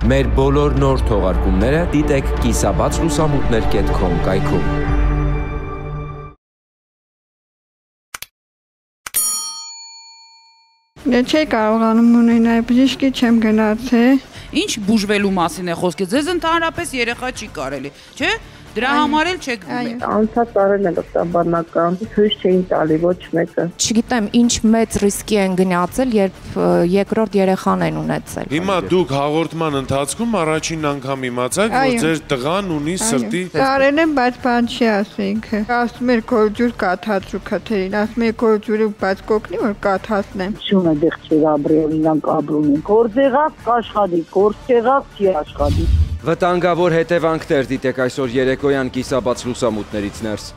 Մեր բոլոր նոր թողարկումները դիտեք կիսաբացլուսամուտներ.com կայքում։ Դե չի կարողանում ունենալ, բժիշկի չեմ գնացել։ Ինչ բուժվելու մասին է խոսքը։ Ձեզ ընդհանրապես երեխա չի կարելի, չէ՞։ Դրա համար էլ չեք գնում։ Անցած տարին էլ օգտաբանական հույս չէին տալի ոչ մեկը։ Չգիտեմ ինչ մեծ ռիսկի են գնացել, երբ երկրորդ երեխան են ունեցել։ Հիմա դուք հաղորդման ընթացքում առաջին անգամ իմացաք, որ ձեր տղան ունի սրտի Կարեն եմ, բայց բան չի ասի ինքը։ Ասում էր կոլջուր կաթածու քթերին, ասում էր կոլջուրը բաց կոգնի որ կաթացնեմ։ Շունը դեղ չի ապրել, իրանք ապրում են։ Գործեղած կաշխատի, գործեղած չի աշխատի։ Վտանգավոր հետևանքներ դիտեք այսօր երեկոյան կիսաբաց լուսամուտներից ներս։